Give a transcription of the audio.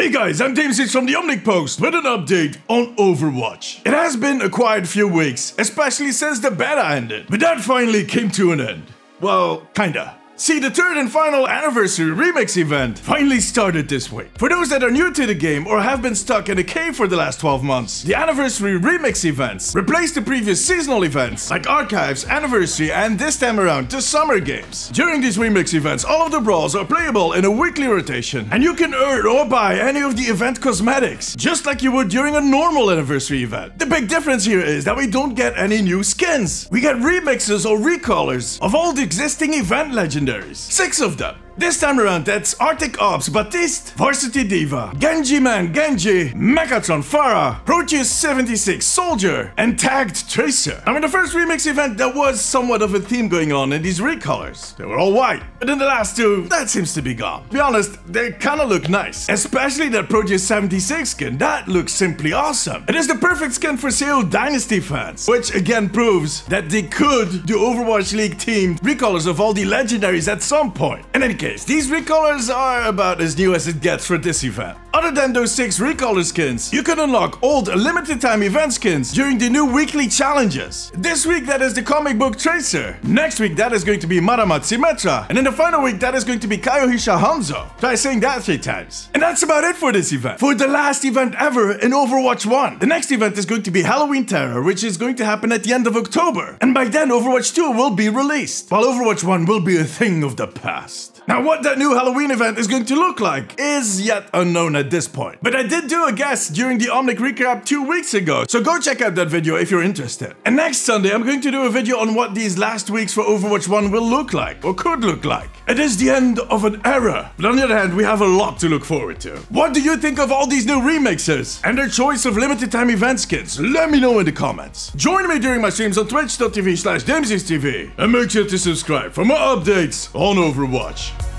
Hey guys, I'm Deemzies from the Omnic Post with an update on Overwatch. It has been a quiet few weeks, especially since the beta ended, but that finally came to an end. Well, kinda. See, the third and final anniversary remix event finally started this week. For those that are new to the game or have been stuck in a cave for the last 12 months, the anniversary remix events replace the previous seasonal events like Archives, Anniversary, and this time around the Summer Games. During these remix events, all of the brawls are playable in a weekly rotation, and you can earn or buy any of the event cosmetics, just like you would during a normal anniversary event. The big difference here is that we don't get any new skins. We get remixes or recolors of all the existing event legendaries. Six of them. This time around, that's Arctic Ops Baptiste, Varsity D.Va, Genji Man Genji, Megatron Pharah, Proteus 76 Soldier, and Tagged Tracer. I mean, the first remix event, there was somewhat of a theme going on in these recolors. They were all white. But in the last two, that seems to be gone. To be honest, they kinda look nice. Especially that Proteus 76 skin, that looks simply awesome. It is the perfect skin for Seoul Dynasty fans, which again proves that they could do Overwatch League themed recolors of all the legendaries at some point. In any case, case, these recolors are about as new as it gets for this event. Other than those 6 recolor skins, you can unlock old limited time event skins during the new weekly challenges. This week that is the comic book Tracer. Next week that is going to be Marammat Symmetra. And in the final week that is going to be Kyōgisha Hanzo. Try saying that three times. And that's about it for this event. For the last event ever in Overwatch 1. The next event is going to be Halloween Terror, which is going to happen at the end of October. And by then Overwatch 2 will be released, while Overwatch 1 will be a thing of the past. Now what that new Halloween event is going to look like is yet unknown at this point. But I did do a guess during the Omnic recap two weeks ago, so go check out that video if you're interested. And next Sunday I'm going to do a video on what these last weeks for Overwatch 1 will look like, or could look like. It is the end of an era, but on the other hand we have a lot to look forward to. What do you think of all these new remixes and their choice of limited time event skins? Let me know in the comments. Join me during my streams on twitch.tv slash TV and make sure to subscribe for more updates on Overwatch.